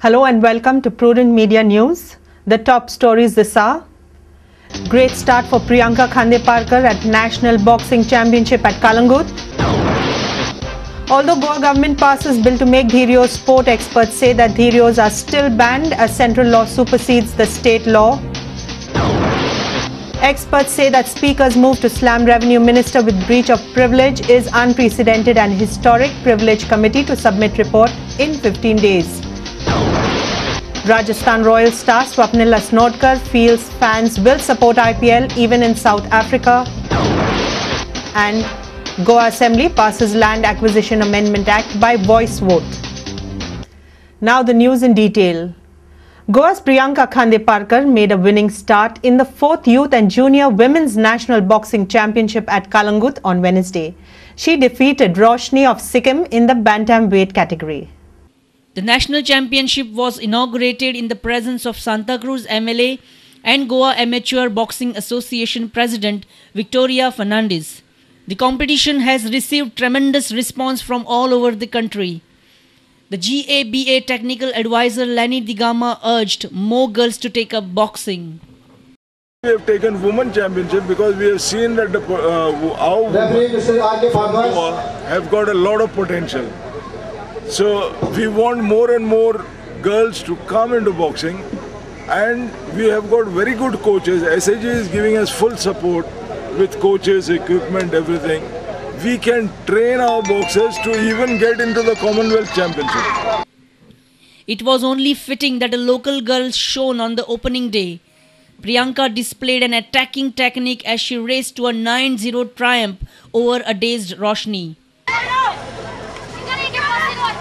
Hello and welcome to Prudent Media News. The top stories this hour. Great start for Priyanka Khandeparkar at National Boxing Championship at Kalangut. Although Goa government passes bill to make Dhirios sport, experts say that Dhirios are still banned as central law supersedes the state law. Experts say that Speaker's move to slam Revenue Minister with breach of privilege is unprecedented and historic privilege committee to submit report in 15 days. Rajasthan Royal star Swapnil Asnodkar feels fans will support IPL even in South Africa. And Goa Assembly passes Land Acquisition Amendment Act by voice vote. Now the news in detail. Goa's Priyanka Khandeparkar made a winning start in the fourth Youth and Junior Women's National Boxing Championship at Kalangut on Wednesday. She defeated Roshni of Sikkim in the bantamweight category. The national championship was inaugurated in the presence of Santa Cruz MLA and Goa Amateur Boxing Association President Victoria Fernandes. The competition has received tremendous response from all over the country. The GABA technical advisor Lenny Digama urged more girls to take up boxing. We have taken women championship because we have seen that the, uh, how Referee Mr. R.K. Farmers. Goa have got a lot of potential. So we want more and more girls to come into boxing and we have got very good coaches. SAG is giving us full support with coaches, equipment, everything. We can train our boxers to even get into the Commonwealth Championship. It was only fitting that a local girl shone on the opening day. Priyanka displayed an attacking technique as she raced to a 9 0 triumph over a dazed Roshni.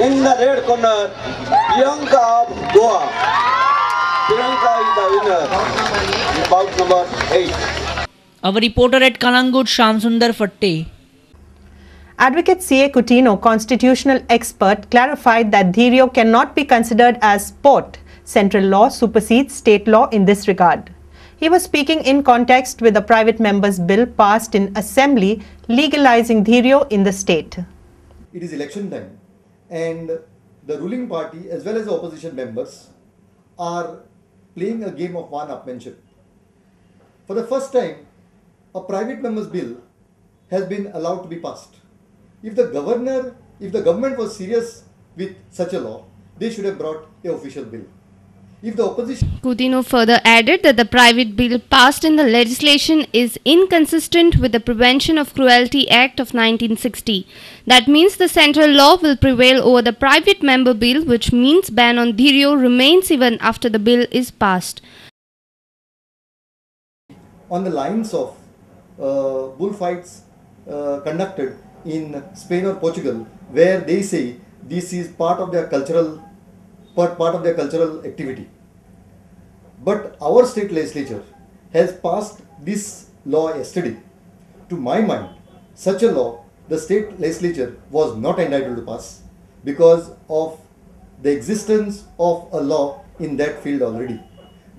In the eh, red corner, Priyanka of Goa. Priyanka is the winner. in Bout number 8. Our reporter at Kalangut, Shamsundar Fatte. Advocate C.A. Coutinho, constitutional expert, clarified that Dhirio cannot be considered as sport. Central law supersedes state law in this regard. He was speaking in context with a private member's bill passed in assembly legalizing Dhirio in the state. it is election time and the ruling party as well as the opposition members are playing a game of one upmanship. For the first time, a private member's bill has been allowed to be passed. If the governor, if the government was serious with such a law, they should have brought a official bill. If the opposition Coutinho further added that the private bill passed in the legislation is inconsistent with the Prevention of Cruelty Act of 1960. That means the central law will prevail over the private member bill, which means ban on Dhirio remains even after the bill is passed. on the lines of uh, bullfights uh, conducted in Spain or Portugal, where they say this is part of their cultural part, part of their cultural activity. But our state legislature has passed this law yesterday. To my mind, such a law the state legislature was not entitled to pass because of the existence of a law in that field already.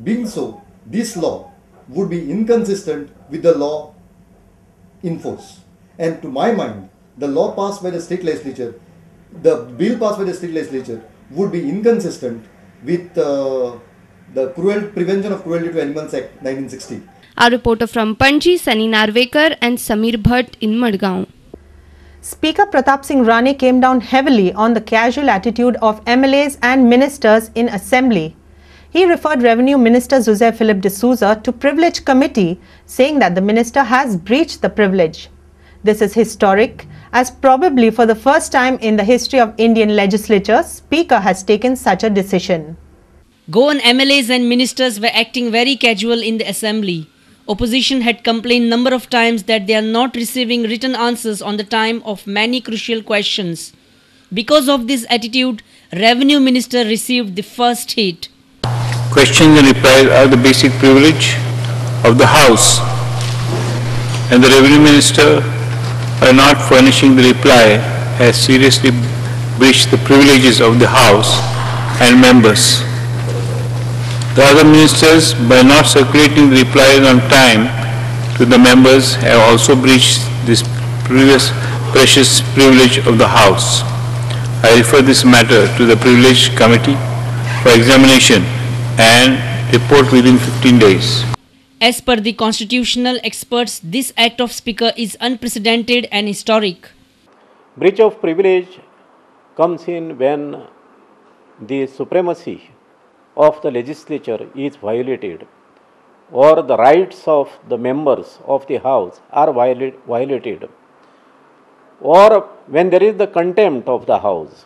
Being so, this law would be inconsistent with the law in force. And to my mind, the law passed by the state legislature, the bill passed by the state legislature would be inconsistent with uh, the Cruel Prevention of Cruelty to Animals Act 1960. Our reporter from Panji, Sunny Narvekar and Samir Bhatt in Madgaon. Speaker Pratap Singh Rane came down heavily on the casual attitude of MLAs and ministers in assembly. He referred Revenue Minister Jose Philip de Souza to Privilege Committee, saying that the minister has breached the privilege. This is historic, as probably for the first time in the history of Indian legislature, Speaker has taken such a decision. Goan MLAs and ministers were acting very casual in the assembly. Opposition had complained number of times that they are not receiving written answers on the time of many crucial questions. Because of this attitude, Revenue Minister received the first hit. Questions and replies are the basic privilege of the House, and the Revenue Minister, by not furnishing the reply, has seriously breached the privileges of the House and members. The other ministers, by not circulating the replies on time to the members, have also breached this previous precious privilege of the House. I refer this matter to the Privilege Committee for examination and report within 15 days. As per the constitutional experts, this act of Speaker is unprecedented and historic. Breach of privilege comes in when the supremacy of the legislature is violated or the rights of the members of the house are violate, violated or when there is the contempt of the house.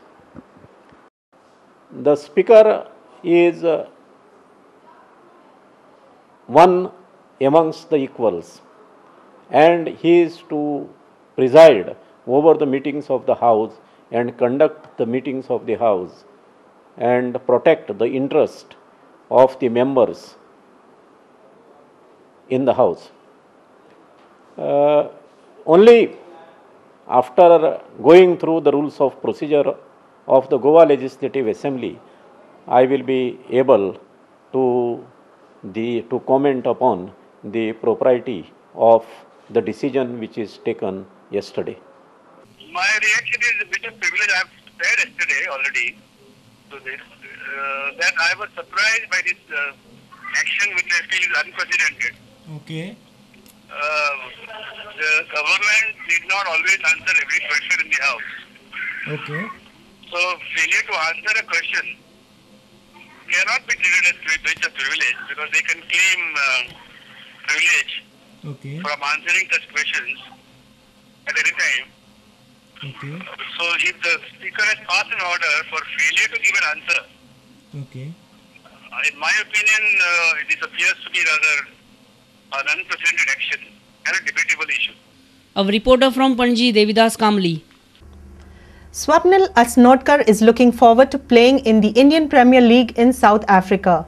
The speaker is one amongst the equals and he is to preside over the meetings of the house and conduct the meetings of the house and protect the interest of the members in the house. Uh, only after going through the rules of procedure of the Goa Legislative Assembly, I will be able to the to comment upon the propriety of the decision which is taken yesterday. My reaction is a bit of privilege. I have said yesterday already to this uh, that I was surprised by this uh, action which I feel is unprecedented. Okay. Uh, the government did not always answer every question in the house. Okay. So failure to answer a question cannot be treated as pri- breach of privilege because they can claim uh, privilege Okay. from answering such questions at any time. Okay. So if the speaker has passed an order for failure to give an answer, Okay. Uh, in my opinion, uh, this appears to be rather an unprecedented action and a debatable issue. A reporter from Panji, Devidas Kamli. Swapnil Asnodkar is looking forward to playing in the Indian Premier League in South Africa.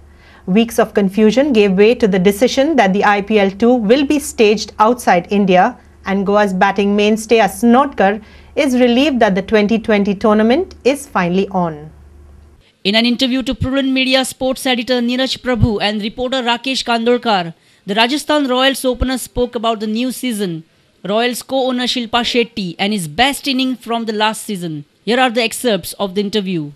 Weeks of confusion gave way to the decision that the IPL 2 will be staged outside India, and Goa's batting mainstay Asnodkar is relieved that the 2020 tournament is finally on. In an interview to Prudent Media sports editor Neeraj Prabhu and reporter Rakesh Kandorkar, the Rajasthan Royals opener spoke about the new season, Royals co-owner Shilpa Shetty and his best inning from the last season. Here are the excerpts of the interview.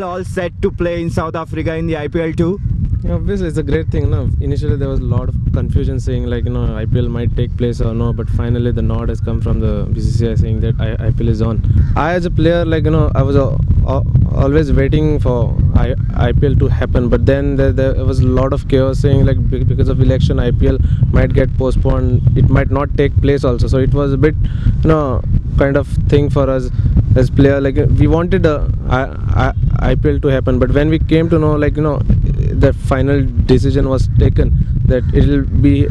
all set to play in South Africa in the IPL too. Yeah, obviously, it's a great thing. No, initially there was a lot of confusion saying like you know IPL might take place or no, but finally the nod has come from the BCCI saying that I, IPL is on. I as a player like you know I was uh, uh, always waiting for I, IPL to happen, but then there, there was a lot of chaos saying like because of election IPL might get postponed, it might not take place also. So it was a bit you know kind of thing for us as player like we wanted a I, I, IPL to happen, but when we came to know like you know the final decision was taken that it will be